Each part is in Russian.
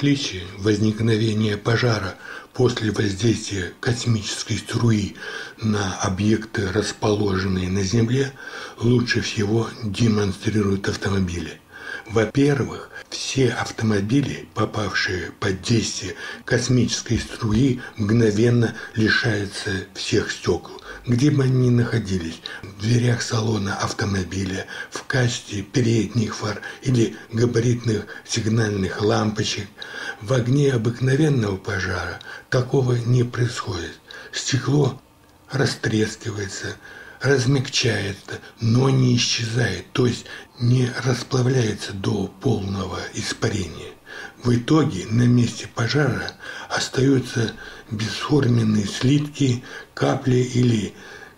отличие возникновения пожара после воздействия космической струи на объекты, расположенные на Земле, лучше всего демонстрируют автомобили. Во-первых, все автомобили, попавшие под действие космической струи, мгновенно лишаются всех стекол где бы они ни находились, в дверях салона автомобиля, в качестве передних фар или габаритных сигнальных лампочек. В огне обыкновенного пожара такого не происходит. Стекло растрескивается, размягчается, но не исчезает, то есть не расплавляется до полного испарения. В итоге на месте пожара остаются бесформенные слитки, капли или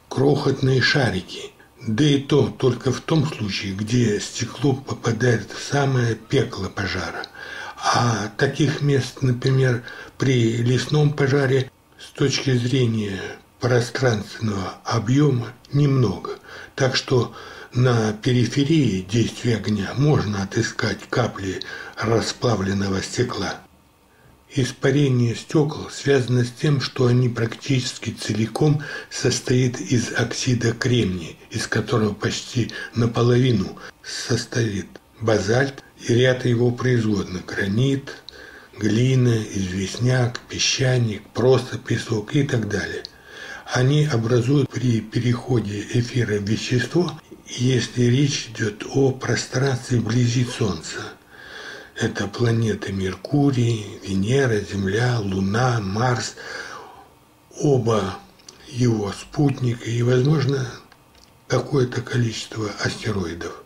крохотные шарики. Да и то только в том случае, где стекло попадает в самое пекло пожара. А таких мест, например, при лесном пожаре с точки зрения пространственного объема немного. Так что на периферии действия огня можно отыскать капли расплавленного стекла. Испарение стекол связано с тем, что они практически целиком состоят из оксида кремния, из которого почти наполовину состоит базальт и ряд его производных – гранит, глина, известняк, песчаник, просто песок и так далее. Они образуют при переходе эфира в вещество если речь идет о пространстве вблизи Солнца. Это планеты Меркурий, Венера, Земля, Луна, Марс, оба его спутника и, возможно, какое-то количество астероидов.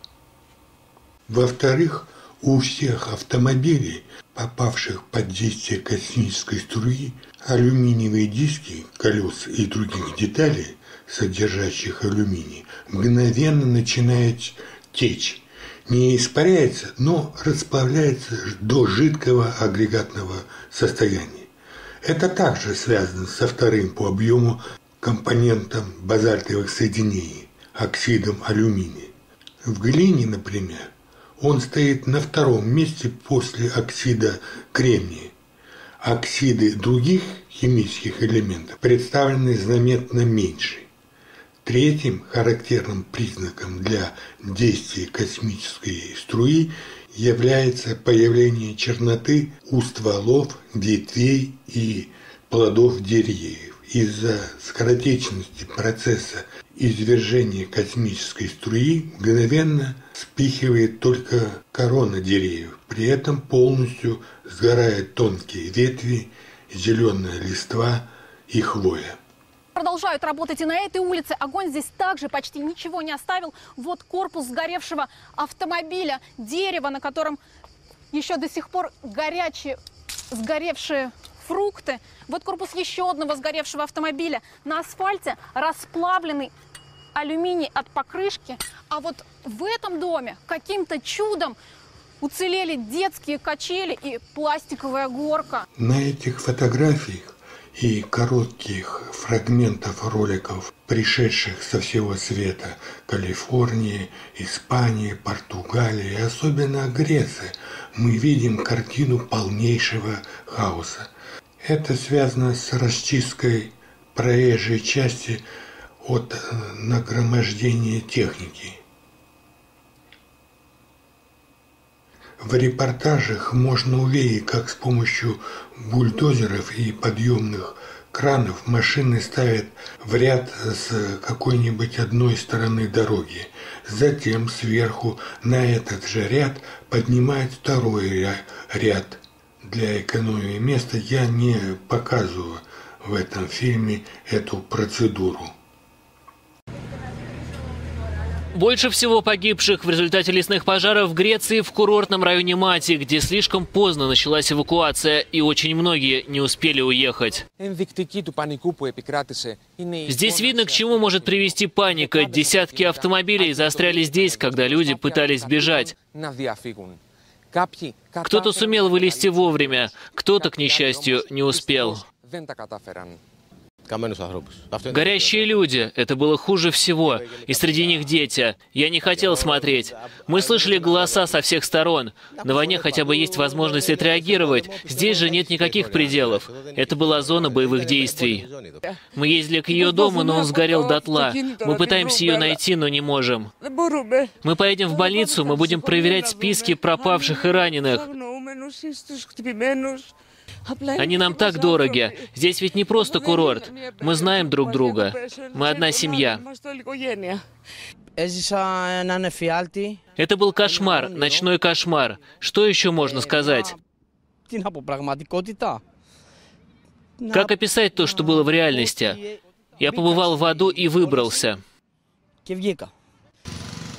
Во-вторых, у всех автомобилей, попавших под действие космической струи, алюминиевые диски, колес и других деталей содержащих алюминий, мгновенно начинает течь. Не испаряется, но расплавляется до жидкого агрегатного состояния. Это также связано со вторым по объему компонентом базальтовых соединений – оксидом алюминия. В глине, например, он стоит на втором месте после оксида кремния. Оксиды других химических элементов представлены заметно меньше. Третьим характерным признаком для действия космической струи является появление черноты у стволов, ветвей и плодов деревьев. Из-за скоротечности процесса извержения космической струи мгновенно спихивает только корона деревьев. При этом полностью сгорают тонкие ветви, зеленая листва и хвоя продолжают работать и на этой улице. Огонь здесь также почти ничего не оставил. Вот корпус сгоревшего автомобиля, дерево, на котором еще до сих пор горячие сгоревшие фрукты. Вот корпус еще одного сгоревшего автомобиля. На асфальте расплавленный алюминий от покрышки. А вот в этом доме каким-то чудом уцелели детские качели и пластиковая горка. На этих фотографиях и коротких фрагментов роликов, пришедших со всего света Калифорнии, Испании, Португалии, особенно Греции, мы видим картину полнейшего хаоса. Это связано с расчисткой проезжей части от э, нагромождения техники. В репортажах можно увидеть, как с помощью бульдозеров и подъемных кранов машины ставят в ряд с какой-нибудь одной стороны дороги. Затем сверху на этот же ряд поднимают второй ряд. Для экономии места я не показываю в этом фильме эту процедуру. Больше всего погибших в результате лесных пожаров в Греции в курортном районе Мати, где слишком поздно началась эвакуация и очень многие не успели уехать. Здесь видно, к чему может привести паника. Десятки автомобилей застряли здесь, когда люди пытались бежать. Кто-то сумел вылезти вовремя, кто-то, к несчастью, не успел. Горящие люди. Это было хуже всего. И среди них дети. Я не хотел смотреть. Мы слышали голоса со всех сторон. На войне хотя бы есть возможность отреагировать. Здесь же нет никаких пределов. Это была зона боевых действий. Мы ездили к ее дому, но он сгорел дотла. Мы пытаемся ее найти, но не можем. Мы поедем в больницу, мы будем проверять списки пропавших и раненых. Они нам так дороги. Здесь ведь не просто курорт. Мы знаем друг друга. Мы одна семья. Это был кошмар, ночной кошмар. Что еще можно сказать? Как описать то, что было в реальности? Я побывал в аду и выбрался.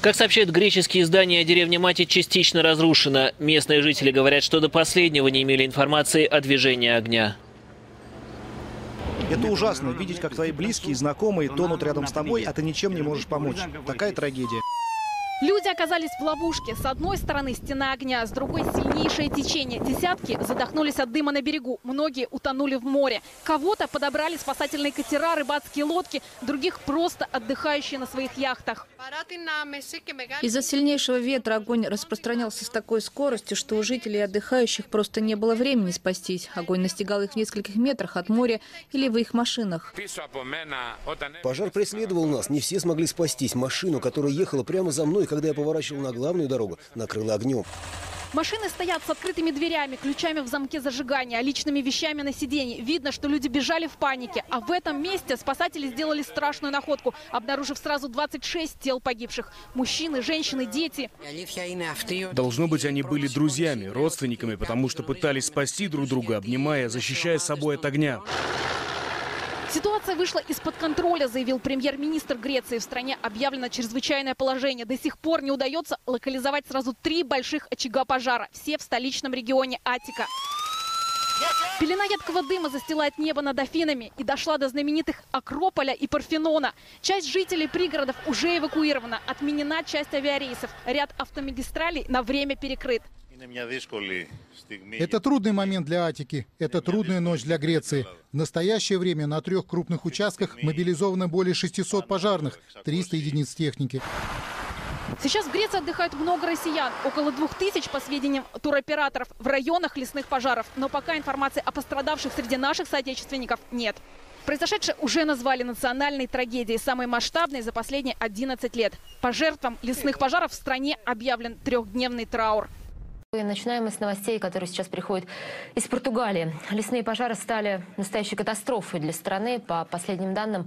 Как сообщают греческие издания, деревня Мати частично разрушена. Местные жители говорят, что до последнего не имели информации о движении огня. Это ужасно, видеть, как твои близкие и знакомые тонут рядом с тобой, а ты ничем не можешь помочь. Такая трагедия. Люди оказались в ловушке. С одной стороны стена огня, с другой сильнейшее течение. Десятки задохнулись от дыма на берегу. Многие утонули в море. Кого-то подобрали спасательные катера, рыбацкие лодки, других просто отдыхающие на своих яхтах. Из-за сильнейшего ветра огонь распространялся с такой скоростью, что у жителей и отдыхающих просто не было времени спастись. Огонь настигал их в нескольких метрах от моря или в их машинах. Пожар преследовал нас. Не все смогли спастись. Машину, которая ехала прямо за мной, когда я поворачивал на главную дорогу, накрыло огнем. Машины стоят с открытыми дверями, ключами в замке зажигания, личными вещами на сиденье. Видно, что люди бежали в панике. А в этом месте спасатели сделали страшную находку, обнаружив сразу 26 тел погибших. Мужчины, женщины, дети. Должно быть, они были друзьями, родственниками, потому что пытались спасти друг друга, обнимая, защищая собой от огня. Ситуация вышла из-под контроля, заявил премьер-министр Греции. В стране объявлено чрезвычайное положение. До сих пор не удается локализовать сразу три больших очага пожара. Все в столичном регионе Атика. Пелена едкого дыма застилает небо над Афинами и дошла до знаменитых Акрополя и Парфенона. Часть жителей пригородов уже эвакуирована. Отменена часть авиарейсов. Ряд автомагистралей на время перекрыт. Это трудный момент для Атики. Это трудная ночь для Греции. В настоящее время на трех крупных участках мобилизовано более 600 пожарных, 300 единиц техники. Сейчас в Греции отдыхают много россиян. Около двух тысяч, по сведениям туроператоров, в районах лесных пожаров. Но пока информации о пострадавших среди наших соотечественников нет. Произошедшее уже назвали национальной трагедией, самой масштабной за последние 11 лет. По жертвам лесных пожаров в стране объявлен трехдневный траур. И начинаем мы с новостей, которые сейчас приходят из Португалии. Лесные пожары стали настоящей катастрофой для страны. По последним данным,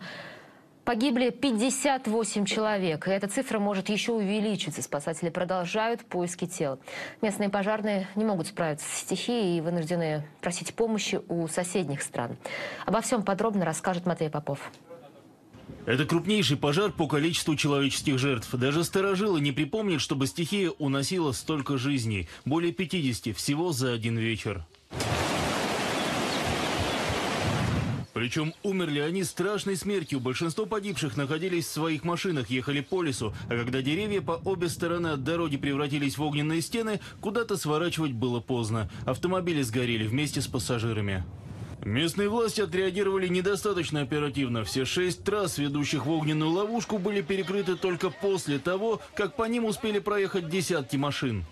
погибли 58 человек. И эта цифра может еще увеличиться. Спасатели продолжают поиски тел. Местные пожарные не могут справиться с стихией и вынуждены просить помощи у соседних стран. Обо всем подробно расскажет Матвей Попов. Это крупнейший пожар по количеству человеческих жертв. Даже старожилы не припомнят, чтобы стихия уносила столько жизней. Более 50 всего за один вечер. Причем умерли они страшной смертью. Большинство погибших находились в своих машинах, ехали по лесу. А когда деревья по обе стороны от дороги превратились в огненные стены, куда-то сворачивать было поздно. Автомобили сгорели вместе с пассажирами. Местные власти отреагировали недостаточно оперативно. Все шесть трасс, ведущих в огненную ловушку, были перекрыты только после того, как по ним успели проехать десятки машин.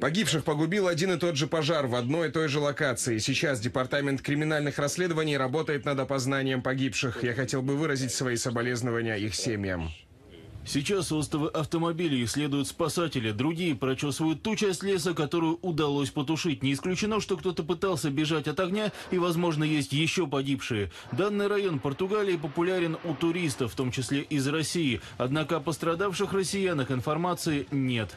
Погибших погубил один и тот же пожар в одной и той же локации. Сейчас Департамент криминальных расследований работает над опознанием погибших. Я хотел бы выразить свои соболезнования их семьям. Сейчас остовы автомобилей исследуют спасатели, другие прочесывают ту часть леса, которую удалось потушить. Не исключено, что кто-то пытался бежать от огня и, возможно, есть еще погибшие. Данный район Португалии популярен у туристов, в том числе из России. Однако о пострадавших россиянах информации нет.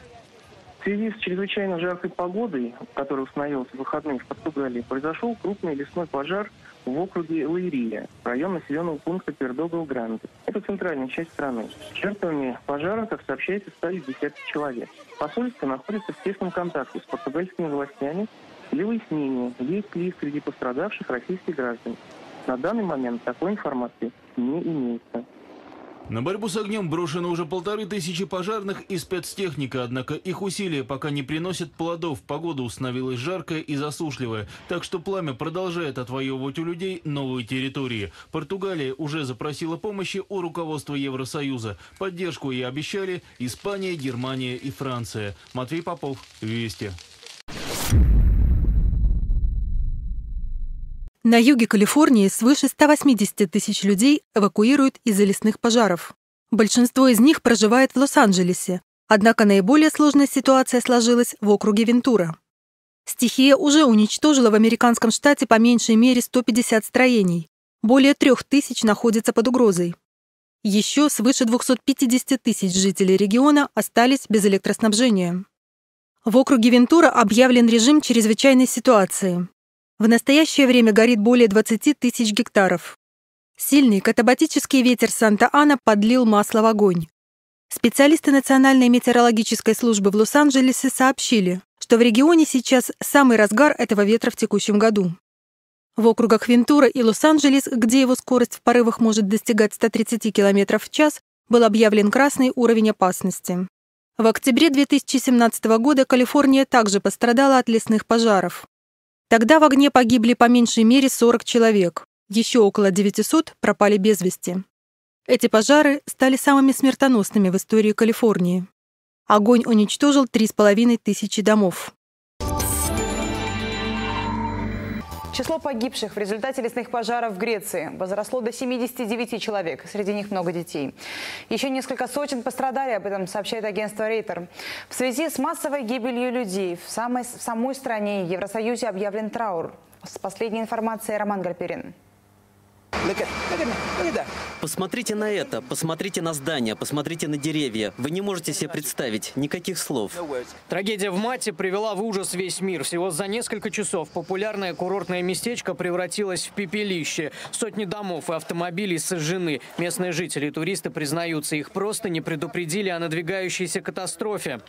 В связи с чрезвычайно жаркой погодой, которая установилась в выходные в Португалии, произошел крупный лесной пожар – в округе Лаирия, район населенного пункта Пердогал-Гранде. Это центральная часть страны. Жертвами пожара, как сообщается, стали десятки человек. Посольство находится в тесном контакте с португальскими властями для выяснения, есть ли среди пострадавших российские граждане. На данный момент такой информации не имеется. На борьбу с огнем брошено уже полторы тысячи пожарных и спецтехника, однако их усилия пока не приносят плодов. Погода установилась жаркая и засушливая, так что пламя продолжает отвоевывать у людей новые территории. Португалия уже запросила помощи у руководства Евросоюза. Поддержку ей обещали Испания, Германия и Франция. Матвей Попов, Вести. На юге Калифорнии свыше 180 тысяч людей эвакуируют из-за лесных пожаров. Большинство из них проживает в Лос-Анджелесе, однако наиболее сложная ситуация сложилась в округе Вентура. Стихия уже уничтожила в американском штате по меньшей мере 150 строений. Более трех тысяч находятся под угрозой. Еще свыше 250 тысяч жителей региона остались без электроснабжения. В округе Вентура объявлен режим чрезвычайной ситуации. В настоящее время горит более 20 тысяч гектаров. Сильный катабатический ветер Санта-Ана подлил масло в огонь. Специалисты Национальной метеорологической службы в Лос-Анджелесе сообщили, что в регионе сейчас самый разгар этого ветра в текущем году. В округах Вентура и Лос-Анджелес, где его скорость в порывах может достигать 130 км в час, был объявлен красный уровень опасности. В октябре 2017 года Калифорния также пострадала от лесных пожаров. Тогда в огне погибли по меньшей мере 40 человек. Еще около 900 пропали без вести. Эти пожары стали самыми смертоносными в истории Калифорнии. Огонь уничтожил 3,5 тысячи домов. Число погибших в результате лесных пожаров в Греции возросло до 79 человек. Среди них много детей. Еще несколько сотен пострадали, об этом сообщает агентство Рейтер. В связи с массовой гибелью людей в самой, в самой стране Евросоюзе объявлен траур. С последней информацией Роман Гальперин. Посмотрите на это, посмотрите на здания, посмотрите на деревья. Вы не можете себе представить никаких слов. Трагедия в Мате привела в ужас весь мир. Всего за несколько часов популярное курортное местечко превратилось в пепелище. Сотни домов и автомобилей сожжены. Местные жители и туристы признаются, их просто не предупредили о надвигающейся катастрофе.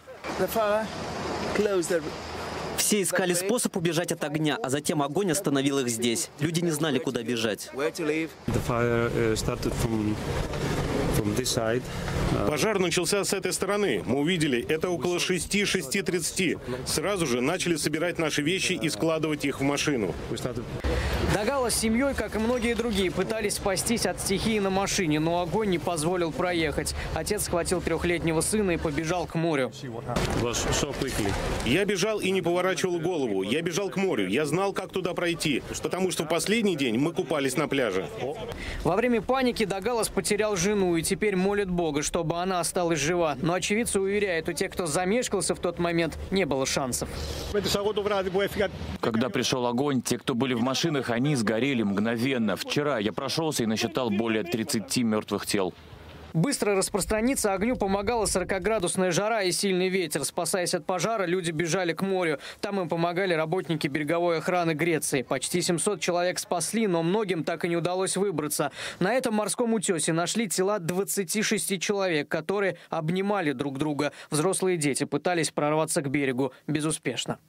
Все искали способ убежать от огня, а затем огонь остановил их здесь. Люди не знали, куда бежать. Пожар начался с этой стороны. Мы увидели, это около 6-6.30. Сразу же начали собирать наши вещи и складывать их в машину. Дагала с семьей, как и многие другие, пытались спастись от стихии на машине, но огонь не позволил проехать. Отец схватил трехлетнего сына и побежал к морю. Я бежал и не поворачивал голову. Я бежал к морю. Я знал, как туда пройти, потому что в последний день мы купались на пляже. Во время паники Дагалас потерял жену и теперь молит Бога, чтобы она осталась жива. Но очевидцы уверяют, у тех, кто замешкался в тот момент, не было шансов. Когда пришел огонь, те, кто были в машинах, они сгорели мгновенно. Вчера я прошелся и насчитал более 30 мертвых тел. Быстро распространиться огню помогала 40-градусная жара и сильный ветер. Спасаясь от пожара, люди бежали к морю. Там им помогали работники береговой охраны Греции. Почти 700 человек спасли, но многим так и не удалось выбраться. На этом морском утесе нашли тела 26 человек, которые обнимали друг друга. Взрослые дети пытались прорваться к берегу безуспешно.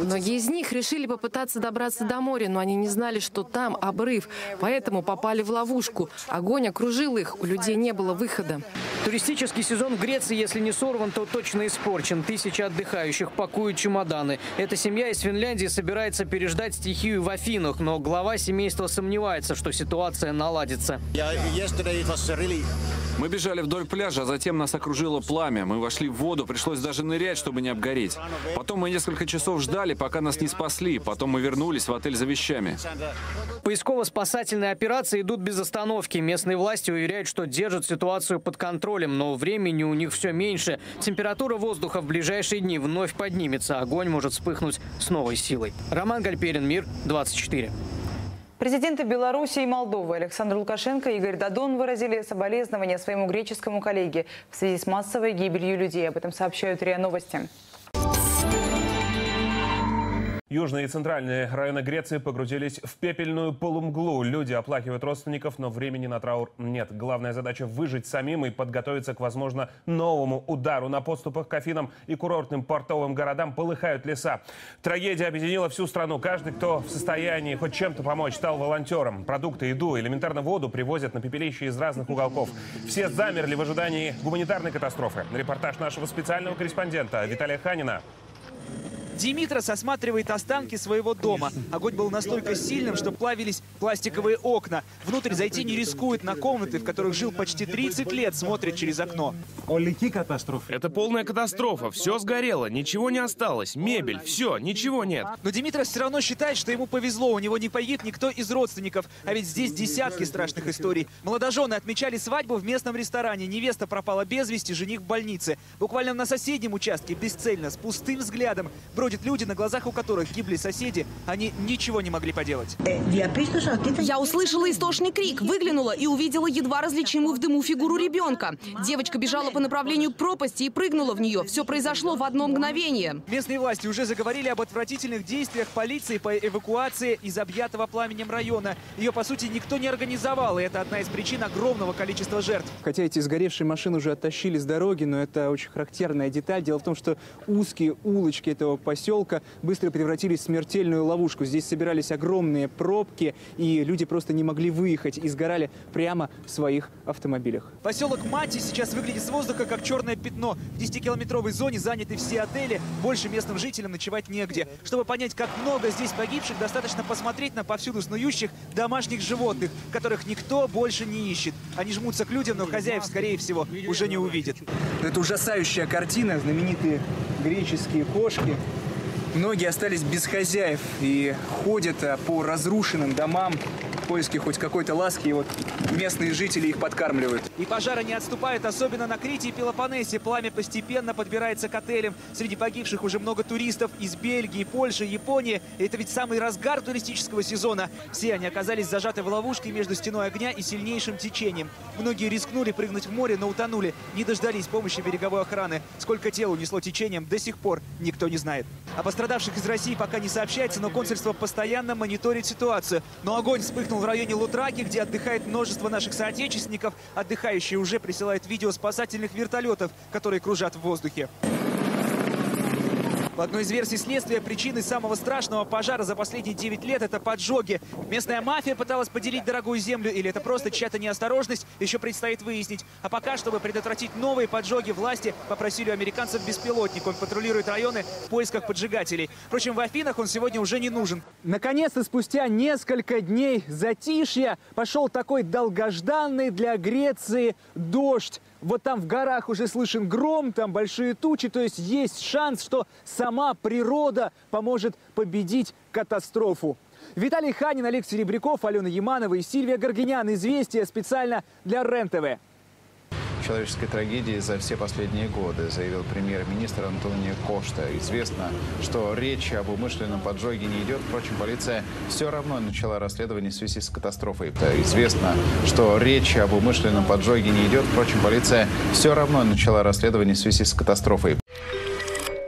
Многие из них решили попытаться добраться до моря, но они не знали, что там обрыв, поэтому попали в ловушку. Огонь окружил их, у людей не было выхода. Туристический сезон в Греции, если не сорван, то точно испорчен. Тысячи отдыхающих пакуют чемоданы. Эта семья из Финляндии собирается переждать стихию в Афинах, но глава семейства сомневается, что ситуация наладится. Мы бежали вдоль пляжа, а затем нас окружило пламя. Мы вошли в воду, пришлось даже нырять, чтобы не обгореть. Потом мы несколько часов ждали, пока нас не спасли. Потом мы вернулись в отель за вещами. Поисково-спасательные операции идут без остановки. Местные власти уверяют, что держат ситуацию под контролем, но времени у них все меньше. Температура воздуха в ближайшие дни вновь поднимется. Огонь может вспыхнуть с новой силой. Роман Гальперин, Мир, 24. Президенты Беларуси и Молдовы Александр Лукашенко и Игорь Дадон выразили соболезнования своему греческому коллеге в связи с массовой гибелью людей. Об этом сообщают РИА Новости. Южные и центральные районы Греции погрузились в пепельную полумглу. Люди оплакивают родственников, но времени на траур нет. Главная задача – выжить самим и подготовиться к, возможно, новому удару. На подступах к Афинам и курортным портовым городам полыхают леса. Трагедия объединила всю страну. Каждый, кто в состоянии хоть чем-то помочь, стал волонтером. Продукты, еду, элементарно воду привозят на пепелище из разных уголков. Все замерли в ожидании гуманитарной катастрофы. Репортаж нашего специального корреспондента Виталия Ханина Димитрос осматривает останки своего дома. Огонь был настолько сильным, что плавились пластиковые окна. Внутрь зайти не рискует на комнаты, в которых жил почти 30 лет, смотрит через окно. Это полная катастрофа. Все сгорело, ничего не осталось. Мебель, все, ничего нет. Но Димитрос все равно считает, что ему повезло. У него не погиб никто из родственников. А ведь здесь десятки страшных историй. Молодожены отмечали свадьбу в местном ресторане. Невеста пропала без вести, жених в больнице. Буквально на соседнем участке, бесцельно, с пустым взглядом, бродят люди, на глазах у которых гибли соседи. Они ничего не могли поделать. Я услышала истошный крик, выглянула и увидела едва различимую в дыму фигуру ребенка. Девочка бежала по направлению к пропасти и прыгнула в нее. Все произошло в одно мгновение. Местные власти уже заговорили об отвратительных действиях полиции по эвакуации из объятого пламенем района. Ее, по сути, никто не организовал, и это одна из причин огромного количества жертв. Хотя эти сгоревшие машины уже оттащили с дороги, но это очень характерная деталь. Дело в том, что узкие улочки этого поселка поселка быстро превратились в смертельную ловушку. Здесь собирались огромные пробки, и люди просто не могли выехать и сгорали прямо в своих автомобилях. Поселок Мати сейчас выглядит с воздуха как черное пятно. В 10-километровой зоне заняты все отели, больше местным жителям ночевать негде. Чтобы понять, как много здесь погибших, достаточно посмотреть на повсюду снующих домашних животных, которых никто больше не ищет. Они жмутся к людям, но хозяев, скорее всего, уже не увидят. Это ужасающая картина, знаменитые греческие кошки, Многие остались без хозяев и ходят а, по разрушенным домам поиске хоть какой-то ласки, и вот местные жители их подкармливают. И пожары не отступают, особенно на Крите и Пелопоннесе. Пламя постепенно подбирается к отелям. Среди погибших уже много туристов из Бельгии, Польши, Японии. Это ведь самый разгар туристического сезона. Все они оказались зажаты в ловушке между стеной огня и сильнейшим течением. Многие рискнули прыгнуть в море, но утонули. Не дождались помощи береговой охраны. Сколько тел унесло течением, до сих пор никто не знает. О пострадавших из России пока не сообщается, но консульство постоянно мониторит ситуацию. Но огонь вспыхнул в районе Лутраки, где отдыхает множество наших соотечественников. Отдыхающие уже присылают видео спасательных вертолетов, которые кружат в воздухе. В одной из версий следствия причиной самого страшного пожара за последние 9 лет это поджоги. Местная мафия пыталась поделить дорогую землю или это просто чья-то неосторожность, еще предстоит выяснить. А пока, чтобы предотвратить новые поджоги, власти попросили у американцев беспилотник. Он патрулирует районы в поисках поджигателей. Впрочем, в Афинах он сегодня уже не нужен. Наконец-то, спустя несколько дней затишья, пошел такой долгожданный для Греции дождь. Вот там в горах уже слышен гром, там большие тучи, то есть есть шанс, что сама природа поможет победить катастрофу. Виталий Ханин, Олег Серебряков, Алена Яманова и Сильвия Горгинян. Известия специально для РЕН-ТВ человеческой трагедии за все последние годы, заявил премьер-министр Антонио Кошта. Известно, что речь об умышленном поджоге не идет. Впрочем, полиция все равно начала расследование в связи с катастрофой. Известно, что речь об умышленном поджоге не идет. Впрочем, полиция все равно начала расследование в связи с катастрофой.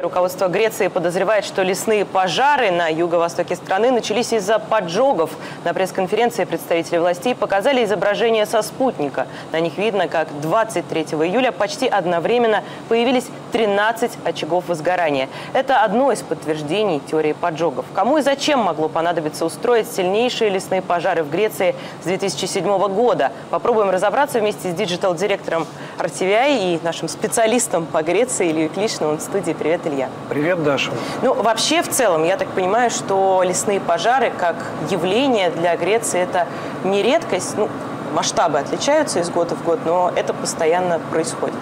Руководство Греции подозревает, что лесные пожары на юго-востоке страны начались из-за поджогов. На пресс-конференции представители властей показали изображения со спутника. На них видно, как 23 июля почти одновременно появились 13 очагов возгорания. Это одно из подтверждений теории поджогов. Кому и зачем могло понадобиться устроить сильнейшие лесные пожары в Греции с 2007 года? Попробуем разобраться вместе с digital-директором RTVI и нашим специалистом по Греции Ильей Клишиным в студии. Привет, Илья. Привет, Даша. Ну, вообще, в целом, я так понимаю, что лесные пожары как явление для Греции это не редкость. Ну, масштабы отличаются из года в год, но это постоянно происходит.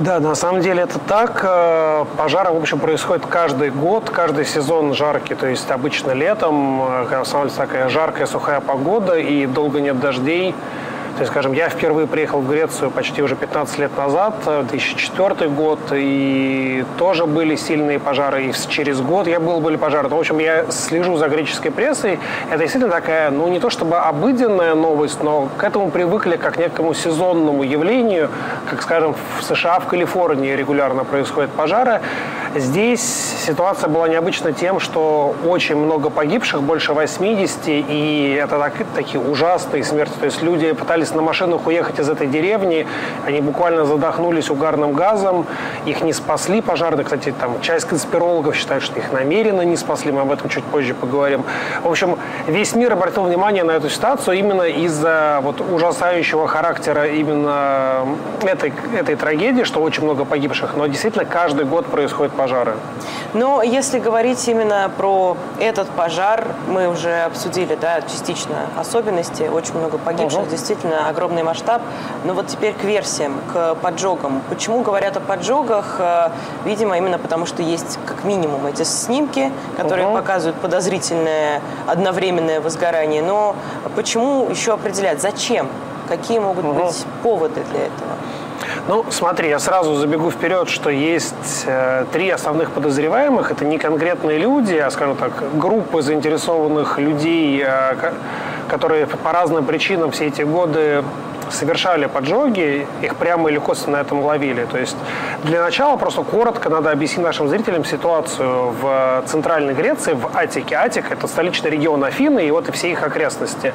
Да, на самом деле это так. Э, пожары, в общем, происходят каждый год, каждый сезон жаркий. То есть обычно летом, э, когда становится такая жаркая, сухая погода и долго нет дождей, То есть, скажем, я впервые приехал в Грецию почти уже 15 лет назад, 2004 год, и тоже были сильные пожары. И через год я был, были пожары. Но, в общем, я слежу за греческой прессой. Это действительно такая, ну, не то чтобы обыденная новость, но к этому привыкли как к некому сезонному явлению. Как, скажем, в США, в Калифорнии регулярно происходят пожары. Здесь ситуация была необычна тем, что очень много погибших, больше 80, и это так, такие ужасные смерти. То есть люди пытались на машинах уехать из этой деревни, они буквально задохнулись угарным газом, их не спасли пожарные. Кстати, там часть конспирологов считает, что их намеренно не спасли, мы об этом чуть позже поговорим. В общем, весь мир обратил внимание на эту ситуацию именно из-за вот ужасающего характера именно этой, этой трагедии, что очень много погибших, но действительно каждый год происходит пожары. Но если говорить именно про этот пожар, мы уже обсудили, да, частично особенности, очень много погибших, угу. Действительно огромный масштаб. Но вот теперь к версиям, к поджогам. Почему говорят о поджогах? Э, видимо, именно потому, что есть как минимум эти снимки, которые угу. показывают подозрительное одновременное возгорание. Но почему еще определять? Зачем? Какие могут угу. быть поводы для этого? Ну, смотри, я сразу забегу вперед, что есть э, три основных подозреваемых. Это не конкретные люди, а, скажем так, группы заинтересованных людей, э, которые по разным причинам все эти годы совершали поджоги, их прямо или косвенно на этом ловили. То есть для начала просто коротко надо объяснить нашим зрителям ситуацию в Центральной Греции, в Атике. Атик – это столичный регион Афины и вот и все их окрестности.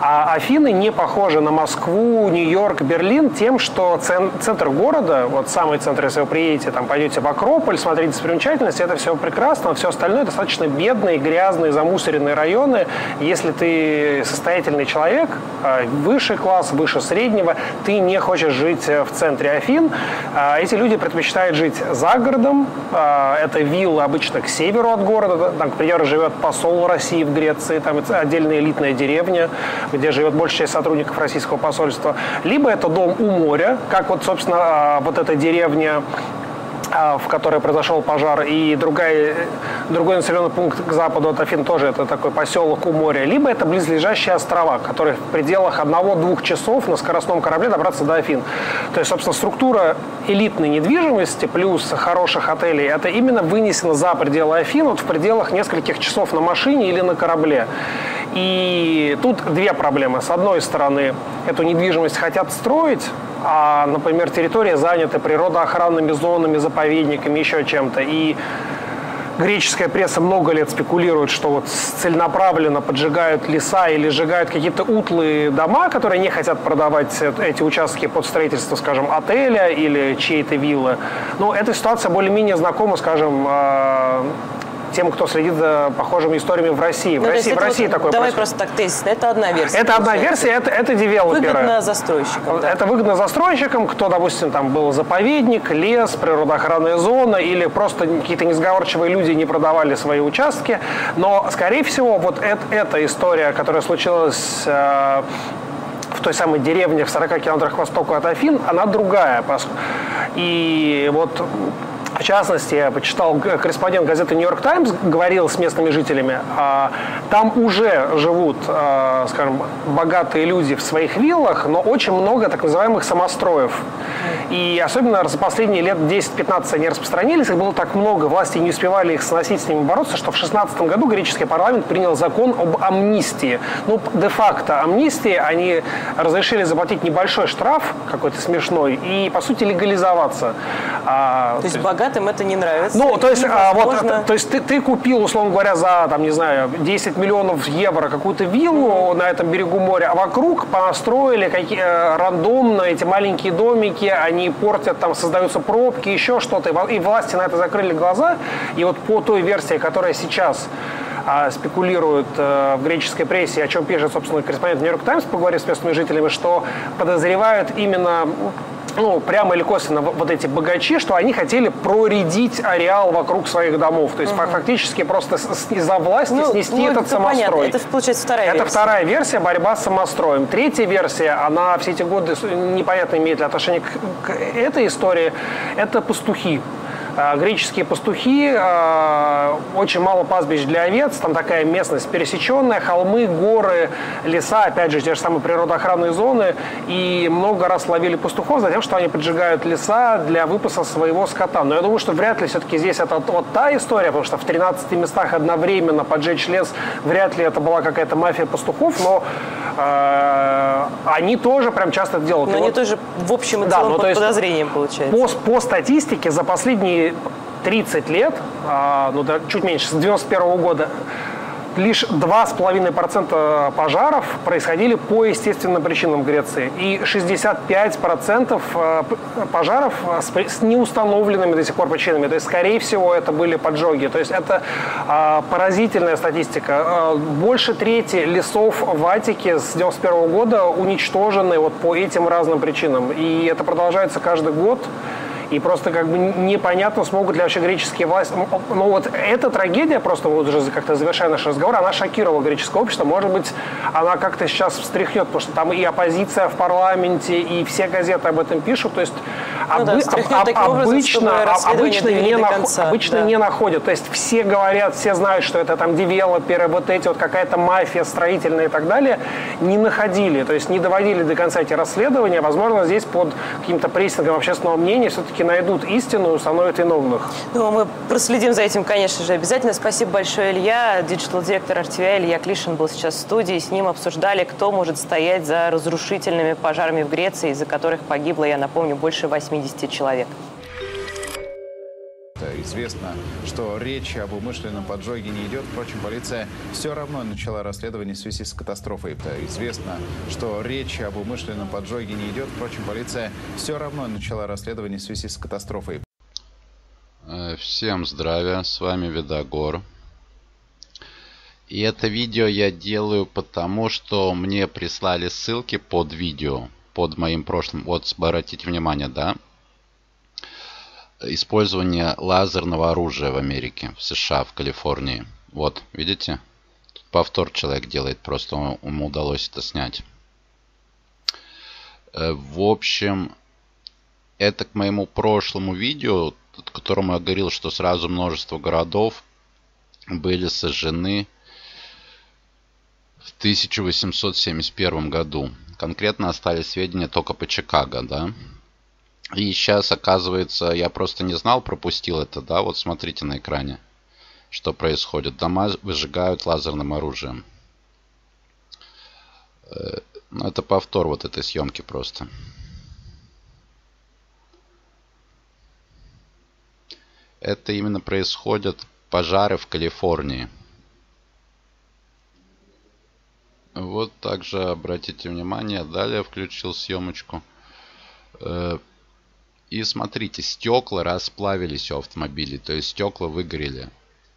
А Афины не похожи на Москву, Нью-Йорк, Берлин тем, что центр города, вот самый центр, если вы приедете, там пойдете в Акрополь, смотрите достопримечательности, это все прекрасно, все остальное достаточно бедные, грязные, замусоренные районы. Если ты состоятельный человек, а, высший класс, выше среднего, ты не хочешь жить э, в центре Афин. А, эти люди предпочитают жить за городом. А, это виллы обычно к северу от города. Там, к примеру, живет посол России в Греции. Там отдельная элитная деревня, где живет большая часть сотрудников российского посольства. Либо это дом у моря, как вот, собственно, вот эта деревня а, в которой произошел пожар, и другая, другой населенный пункт к западу от Афин тоже это такой поселок у моря, либо это близлежащие острова, которые в пределах одного-двух часов на скоростном корабле добраться до Афин. То есть, собственно, структура элитной недвижимости плюс хороших отелей, это именно вынесено за пределы Афин, вот в пределах нескольких часов на машине или на корабле. И тут две проблемы. С одной стороны, эту недвижимость хотят строить, а, например, территория занята природоохранными зонами, заповедниками, еще чем-то. И греческая пресса много лет спекулирует, что вот целенаправленно поджигают леса или сжигают какие-то утлые дома, которые не хотят продавать эти участки под строительство, скажем, отеля или чьей-то виллы. Но эта ситуация более-менее знакома, скажем, а, тем, кто следит за похожими историями в России. В ну, России, в России вот, такое Давай происходит. просто так тезисно. Это одна версия. Это одна версия, это, это девелоперы. Выгодно застройщикам. Да. Это выгодно застройщикам, кто, допустим, там был заповедник, лес, природоохранная зона, или просто какие-то несговорчивые люди не продавали свои участки. Но, скорее всего, вот это, эта история, которая случилась э, в той самой деревне в 40 километрах к востоку от Афин, она другая. И вот в частности, я почитал корреспондент газеты «Нью-Йорк Таймс», говорил с местными жителями. А, там уже живут, а, скажем, богатые люди в своих виллах, но очень много так называемых самостроев. И особенно за последние лет 10-15 они распространились, их было так много, власти не успевали их сносить, с ними бороться, что в 2016 году греческий парламент принял закон об амнистии. Ну, де-факто амнистии, они разрешили заплатить небольшой штраф, какой-то смешной, и, по сути, легализоваться. А, то, то есть богатые богатым это не нравится. Ну, то есть, а, вот, то есть ты, ты купил, условно говоря, за, там, не знаю, 10 миллионов евро какую-то виллу на этом берегу моря, а вокруг построили какие, э, рандомно эти маленькие домики, они портят, там создаются пробки, еще что-то, и власти на это закрыли глаза. И вот по той версии, которая сейчас а, спекулируют э, в греческой прессе, о чем пишет, собственно, корреспондент Нью-Йорк Таймс, поговорив с местными жителями, что подозревают именно ну, прямо или косвенно вот эти богачи, что они хотели проредить ареал вокруг своих домов. То есть угу. фактически просто из-за власти ну, снести ну, этот это самострой. Понятно. Это, получается, вторая это версия. Вторая версия, борьба с самостроем. Третья версия, она все эти годы непонятно имеет ли отношение к, к этой истории, это пастухи. Э, греческие пастухи, э, очень мало пастбищ для овец, там такая местность пересеченная, холмы, горы, леса, опять же, те же самые природоохранные зоны, и много раз ловили пастухов за тем, что они поджигают леса для выпаса своего скота. Но я думаю, что вряд ли все-таки здесь это вот та история, потому что в 13 местах одновременно поджечь лес, вряд ли это была какая-то мафия пастухов, но э, они тоже прям часто это делают. Но и они вот, тоже в общем и да, целом ну, под подозрением, получается. По, по статистике за последние 30 лет, а, ну чуть меньше, с 91 года, лишь 2,5% пожаров происходили по естественным причинам в Греции. И 65% э, пожаров с неустановленными до сих пор причинами. То есть, скорее всего, это были поджоги. То есть, это а, поразительная статистика. Больше трети лесов в Атике с 91 года уничтожены вот по этим разным причинам. И это продолжается каждый год. И просто как бы непонятно, смогут ли вообще греческие власти... Ну, вот эта трагедия, просто вот уже как-то завершая наш разговор, она шокировала греческое общество. Может быть, она как-то сейчас встряхнет, потому что там и оппозиция в парламенте, и все газеты об этом пишут. То есть ну, да, об, об, обычно, обычно, не, нах... конца, обычно да. не находят. То есть все говорят, все знают, что это там девелоперы, вот эти вот какая-то мафия строительная и так далее. Не находили, то есть не доводили до конца эти расследования. Возможно, здесь под каким-то прессингом общественного мнения все-таки все-таки найдут истину и установят виновных. Ну, мы проследим за этим, конечно же, обязательно. Спасибо большое, Илья. Digital-директор RTVI Илья Клишин был сейчас в студии. С ним обсуждали, кто может стоять за разрушительными пожарами в Греции, из-за которых погибло, я напомню, больше 80 человек. Известно, что речь об умышленном поджоге не идет. Впрочем, полиция все равно начала расследование в связи с катастрофой. Известно, что речь об умышленном поджоге не идет. Впрочем, полиция все равно начала расследование в связи с катастрофой. Э, всем здравия, с вами Видогор. И это видео я делаю потому, что мне прислали ссылки под видео, под моим прошлым. Вот, обратите внимание, да, использование лазерного оружия в Америке, в США, в Калифорнии. Вот, видите? Тут повтор человек делает, просто ему удалось это снять. Э, в общем, это к моему прошлому видео, к которому я говорил, что сразу множество городов были сожжены в 1871 году. Конкретно остались сведения только по Чикаго, да. И сейчас, оказывается, я просто не знал, пропустил это, да, вот смотрите на экране, что происходит. Дома выжигают лазерным оружием. Э, ну, это повтор вот этой съемки просто. Это именно происходят пожары в Калифорнии. Вот также обратите внимание, далее включил съемочку. И смотрите, стекла расплавились у автомобилей, то есть стекла выгорели.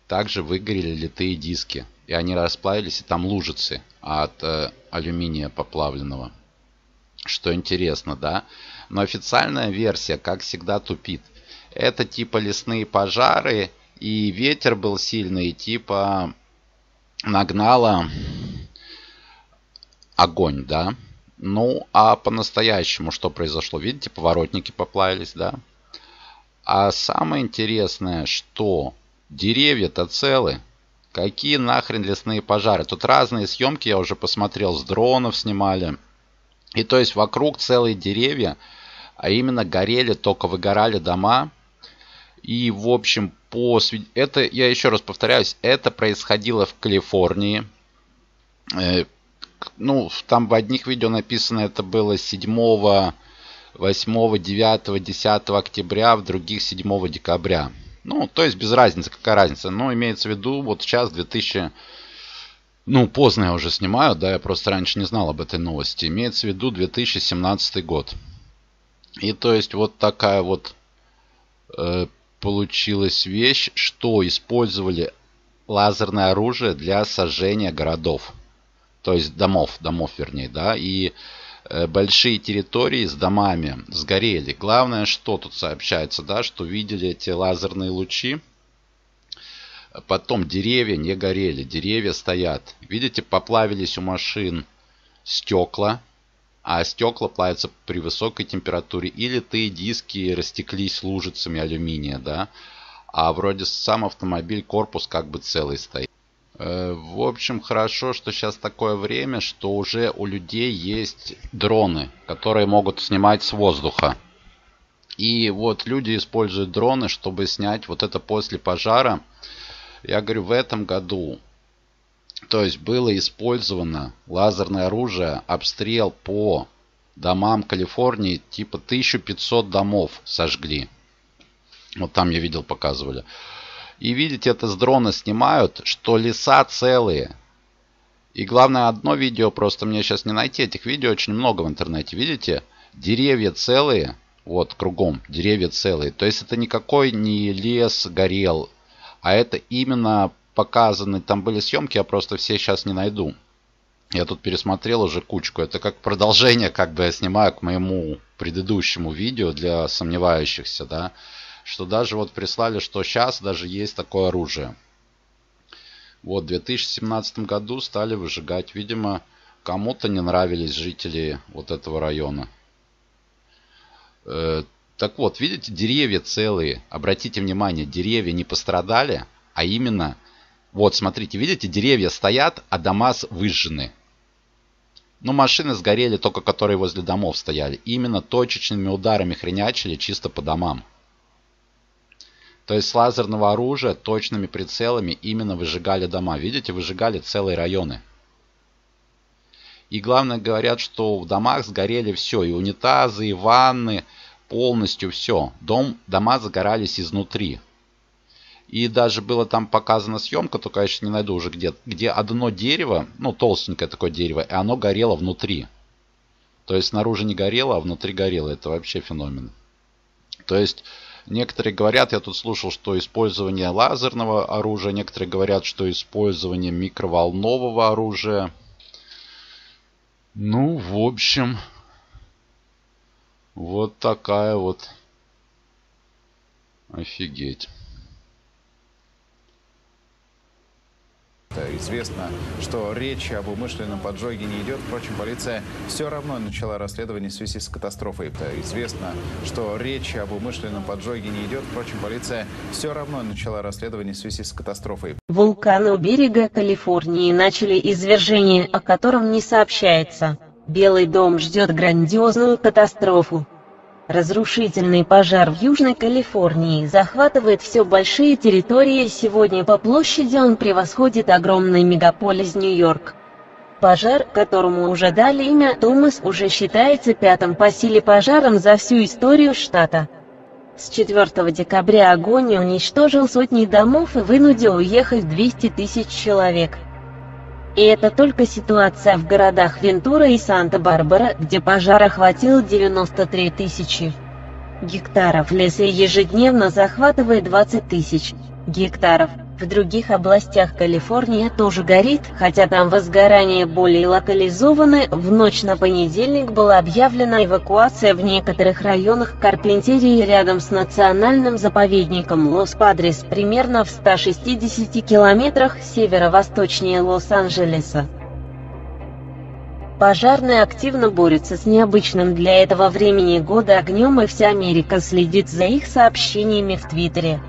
Также выгорели литые диски, и они расплавились, и там лужицы от э, алюминия поплавленного. Что интересно, да? Но официальная версия, как всегда, тупит. Это типа лесные пожары, и ветер был сильный, типа нагнало огонь, да? Ну, а по-настоящему что произошло? Видите, поворотники поплавились, да? А самое интересное, что деревья-то целы. Какие нахрен лесные пожары? Тут разные съемки, я уже посмотрел, с дронов снимали. И то есть вокруг целые деревья, а именно горели, только выгорали дома. И, в общем, по... Это, я еще раз повторяюсь, это происходило в Калифорнии. Ну, там в одних видео написано, это было 7, 8, 9, 10 октября, в других 7 декабря. Ну, то есть без разницы, какая разница. Но имеется в виду, вот сейчас 2000... Ну, поздно я уже снимаю, да, я просто раньше не знал об этой новости. Имеется в виду 2017 год. И то есть вот такая вот э, получилась вещь, что использовали лазерное оружие для сожжения городов то есть домов, домов вернее, да, и э, большие территории с домами сгорели. Главное, что тут сообщается, да, что видели эти лазерные лучи, потом деревья не горели, деревья стоят. Видите, поплавились у машин стекла, а стекла плавятся при высокой температуре, или ты диски растеклись лужицами алюминия, да, а вроде сам автомобиль, корпус как бы целый стоит. Э, в общем, хорошо, что сейчас такое время, что уже у людей есть дроны, которые могут снимать с воздуха. И вот люди используют дроны, чтобы снять вот это после пожара. Я говорю, в этом году то есть было использовано лазерное оружие, обстрел по домам Калифорнии, типа 1500 домов сожгли. Вот там я видел, показывали. И видите, это с дрона снимают, что леса целые. И главное, одно видео, просто мне сейчас не найти этих видео, очень много в интернете. Видите, деревья целые, вот кругом, деревья целые. То есть это никакой не лес горел, а это именно показаны, там были съемки, я просто все сейчас не найду. Я тут пересмотрел уже кучку. Это как продолжение, как бы я снимаю к моему предыдущему видео для сомневающихся, да. Что даже вот прислали, что сейчас даже есть такое оружие. Вот, в 2017 году стали выжигать. Видимо, кому-то не нравились жители вот этого района. Э, так вот, видите, деревья целые. Обратите внимание, деревья не пострадали, а именно вот, смотрите, видите, деревья стоят, а дома выжжены. Ну, машины сгорели только, которые возле домов стояли. Именно точечными ударами хренячили чисто по домам. То есть с лазерного оружия точными прицелами именно выжигали дома. Видите, выжигали целые районы. И главное говорят, что в домах сгорели все. И унитазы, и ванны, полностью все. Дом, дома загорались изнутри. И даже было там показана съемка, только я сейчас не найду уже где, где одно дерево, ну толстенькое такое дерево, и оно горело внутри. То есть снаружи не горело, а внутри горело. Это вообще феномен. То есть некоторые говорят, я тут слушал, что использование лазерного оружия, некоторые говорят, что использование микроволнового оружия. Ну, в общем, вот такая вот офигеть. Известно, что речь об умышленном поджоге не идет. Впрочем, полиция все равно начала расследование в связи с катастрофой. Известно, что речь об умышленном поджоге не идет. Впрочем, полиция все равно начала расследование в связи с катастрофой. Вулканы у берега Калифорнии начали извержение, о котором не сообщается. Белый дом ждет грандиозную катастрофу. Разрушительный пожар в Южной Калифорнии захватывает все большие территории, сегодня по площади он превосходит огромный мегаполис Нью-Йорк. Пожар, которому уже дали имя Томас, уже считается пятым по силе пожаром за всю историю штата. С 4 декабря огонь уничтожил сотни домов и вынудил уехать 200 тысяч человек. И это только ситуация в городах Вентура и Санта-Барбара, где пожар охватил 93 тысячи гектаров леса и ежедневно захватывает 20 тысяч гектаров. В других областях Калифорния тоже горит, хотя там возгорание более локализованы. В ночь на понедельник была объявлена эвакуация в некоторых районах Карпентерии рядом с национальным заповедником Лос-Падрес, примерно в 160 километрах северо-восточнее Лос-Анджелеса. Пожарные активно борются с необычным для этого времени года огнем и вся Америка следит за их сообщениями в Твиттере.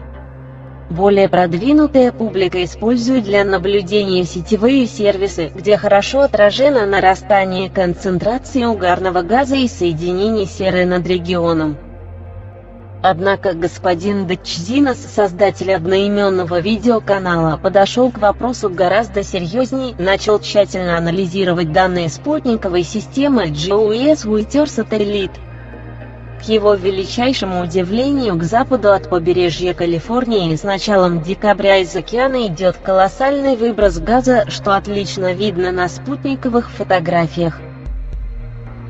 Более продвинутая публика использует для наблюдения сетевые сервисы, где хорошо отражено нарастание концентрации угарного газа и соединений серы над регионом. Однако господин Дачзинос, создатель одноименного видеоканала, подошел к вопросу гораздо серьезней, начал тщательно анализировать данные спутниковой системы GOS Wither Satellite, к его величайшему удивлению, к западу от побережья Калифорнии с началом декабря из океана идет колоссальный выброс газа, что отлично видно на спутниковых фотографиях.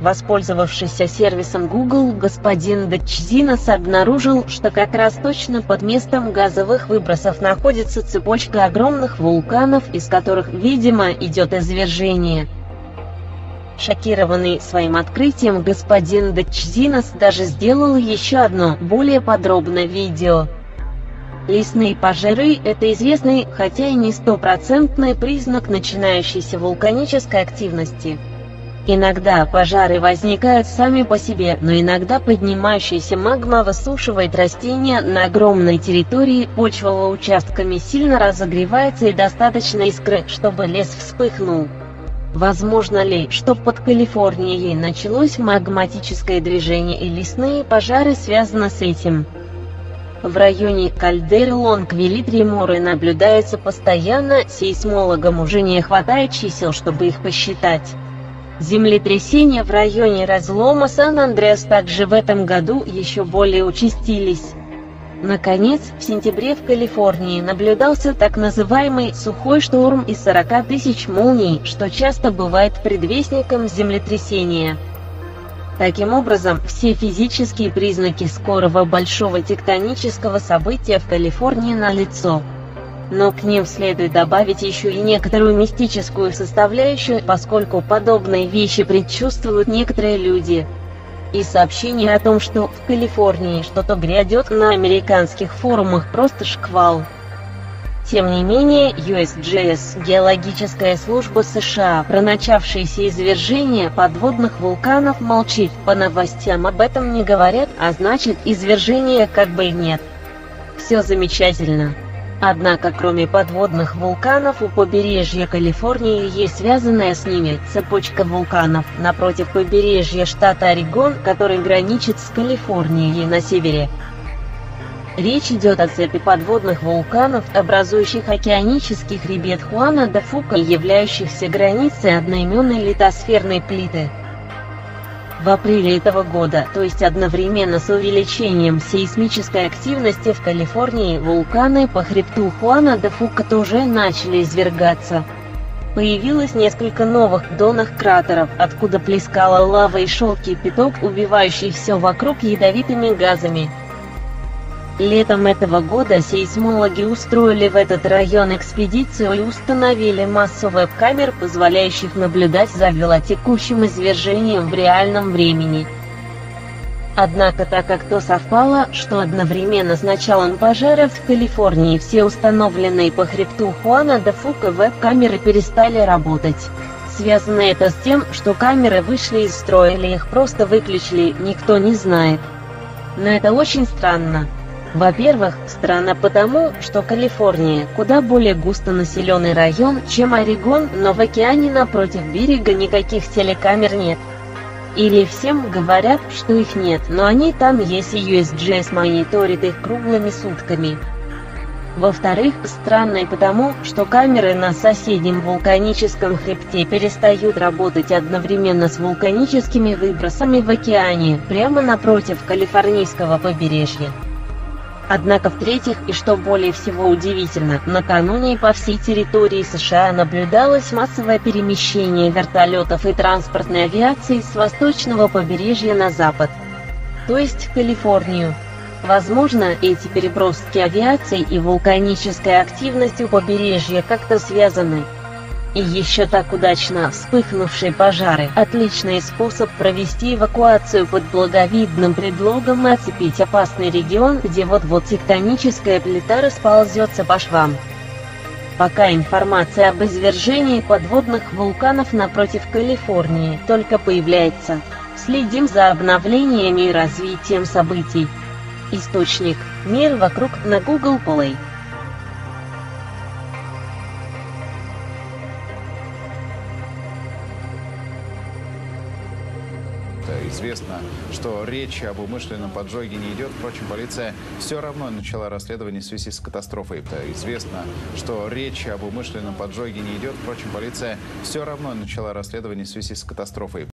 Воспользовавшись сервисом Google, господин Дачзинос обнаружил, что как раз точно под местом газовых выбросов находится цепочка огромных вулканов, из которых, видимо, идет извержение. Шокированный своим открытием, господин Дачзинос даже сделал еще одно, более подробное видео. Лесные пожары – это известный, хотя и не стопроцентный признак начинающейся вулканической активности. Иногда пожары возникают сами по себе, но иногда поднимающаяся магма высушивает растения на огромной территории, почва участками сильно разогревается и достаточно искры, чтобы лес вспыхнул. Возможно ли, что под Калифорнией началось магматическое движение и лесные пожары связаны с этим? В районе кальдеры Лонг-Вилли наблюдаются постоянно, сейсмологам уже не хватает чисел, чтобы их посчитать. Землетрясения в районе разлома Сан-Андреас также в этом году еще более участились. Наконец, в сентябре в Калифорнии наблюдался так называемый сухой шторм из 40 тысяч молний, что часто бывает предвестником землетрясения. Таким образом, все физические признаки скорого большого тектонического события в Калифорнии налицо. Но к ним следует добавить еще и некоторую мистическую составляющую, поскольку подобные вещи предчувствуют некоторые люди. И сообщение о том, что в Калифорнии что-то грядет на американских форумах просто шквал. Тем не менее, USGS, геологическая служба США, про начавшееся извержение подводных вулканов молчит, по новостям об этом не говорят, а значит извержения как бы и нет. Все замечательно. Однако, кроме подводных вулканов, у побережья Калифорнии есть связанная с ними цепочка вулканов напротив побережья штата Орегон, который граничит с Калифорнией на севере. Речь идет о цепи подводных вулканов, образующих океанический хребет Хуана де Фука, являющихся границей одноименной литосферной плиты. В апреле этого года, то есть одновременно с увеличением сейсмической активности в Калифорнии, вулканы по хребту Хуана де Фука тоже начали извергаться. Появилось несколько новых донных кратеров, откуда плескала лава и шел кипяток, убивающий все вокруг ядовитыми газами. Летом этого года сейсмологи устроили в этот район экспедицию и установили массу веб-камер, позволяющих наблюдать за велотекущим извержением в реальном времени. Однако так как то совпало, что одновременно с началом пожара в Калифорнии все установленные по хребту Хуана де Фука веб-камеры перестали работать. Связано это с тем, что камеры вышли из строя или их просто выключили, никто не знает. Но это очень странно. Во-первых, страна потому, что Калифорния куда более густонаселенный район, чем Орегон, но в океане напротив берега никаких телекамер нет. Или всем говорят, что их нет, но они там есть и USGS мониторит их круглыми сутками. Во-вторых, странно и потому, что камеры на соседнем вулканическом хребте перестают работать одновременно с вулканическими выбросами в океане, прямо напротив калифорнийского побережья. Однако в-третьих, и что более всего удивительно, накануне по всей территории США наблюдалось массовое перемещение вертолетов и транспортной авиации с восточного побережья на запад, то есть в Калифорнию. Возможно, эти переброски авиации и вулканической активностью побережья как-то связаны. И еще так удачно вспыхнувшие пожары – отличный способ провести эвакуацию под благовидным предлогом и оцепить опасный регион, где вот-вот тектоническая плита расползется по швам. Пока информация об извержении подводных вулканов напротив Калифорнии только появляется. Следим за обновлениями и развитием событий. Источник – Мир вокруг на Google Play. Что речи об умышленном поджоге не идет. Впрочем, полиция все равно начала расследование в связи с катастрофой. Известно, что речи об умышленном поджоге не идет. Впрочем, полиция все равно начала расследование в связи с катастрофой.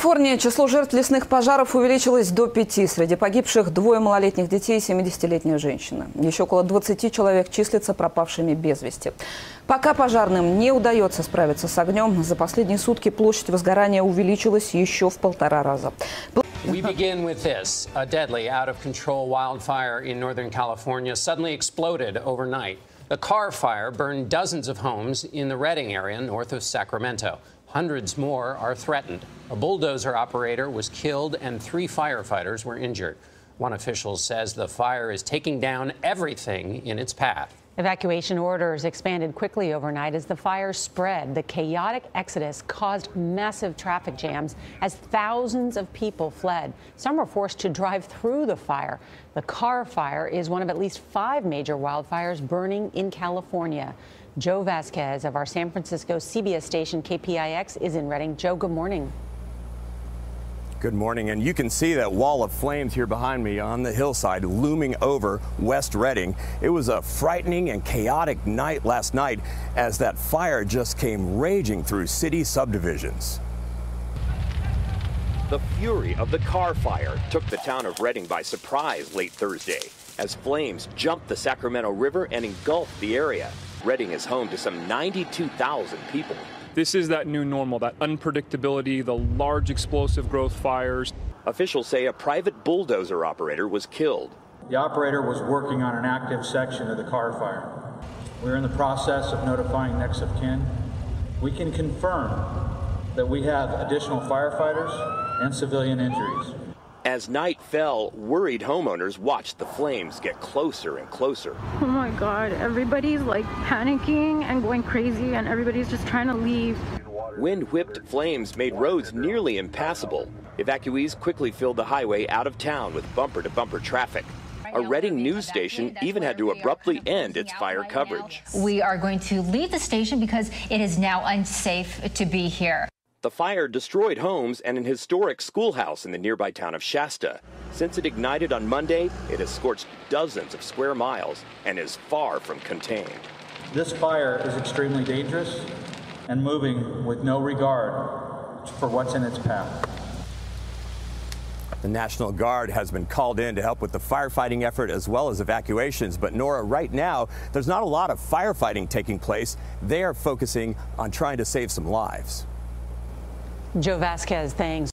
Калифорнии число жертв лесных пожаров увеличилось до пяти. Среди погибших двое малолетних детей и 70-летняя женщина. Еще около 20 человек числятся пропавшими без вести. Пока пожарным не удается справиться с огнем, за последние сутки площадь возгорания увеличилась еще в полтора раза. We begin with this. A deadly, out of control wildfire in Northern California suddenly exploded overnight. The car fire burned dozens of homes in the Redding area north of Sacramento. Hundreds more are threatened. A bulldozer operator was killed and three firefighters were injured. One official says the fire is taking down everything in its path. Evacuation orders expanded quickly overnight as the fire spread. The chaotic exodus caused massive traffic jams as thousands of people fled. Some were forced to drive through the fire. The car fire is one of at least five major wildfires burning in California. Joe Vasquez of our San Francisco CBS station KPIX is in Reading. Joe, good morning. Good morning, and you can see that wall of flames here behind me on the hillside looming over West Reading. It was a frightening and chaotic night last night as that fire just came raging through city subdivisions. The fury of the car fire took the town of Reading by surprise late Thursday as flames jumped the Sacramento River and engulfed the area. Redding is home to some 92,000 people. This is that new normal, that unpredictability, the large explosive growth fires. Officials say a private bulldozer operator was killed. The operator was working on an active section of the car fire. We're in the process of notifying next of kin. We can confirm that we have additional firefighters and civilian injuries. As night fell, worried homeowners watched the flames get closer and closer. Oh my God, everybody's like panicking and going crazy, and everybody's just trying to leave. Wind whipped flames made roads nearly impassable. Evacuees quickly filled the highway out of town with bumper to bumper traffic. A Reading news station even had to abruptly end its fire coverage. We are going to leave the station because it is now unsafe to be here. The fire destroyed homes and an historic schoolhouse in the nearby town of Shasta. Since it ignited on Monday, it has scorched dozens of square miles and is far from contained. This fire is extremely dangerous and moving with no regard for what's in its path. The National Guard has been called in to help with the firefighting effort as well as evacuations. But Nora, right now, there's not a lot of firefighting taking place. They are focusing on trying to save some lives. Joe Vasquez, thanks.